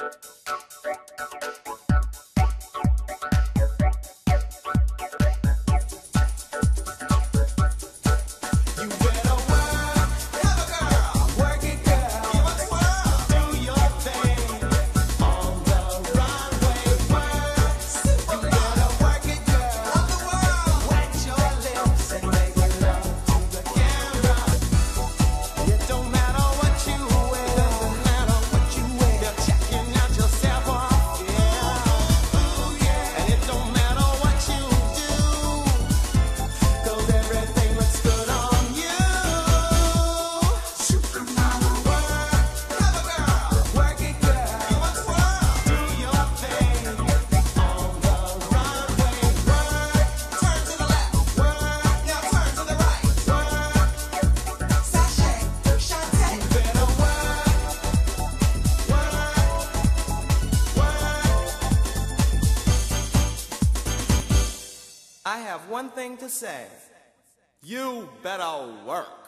Música I have one thing to say. You better work.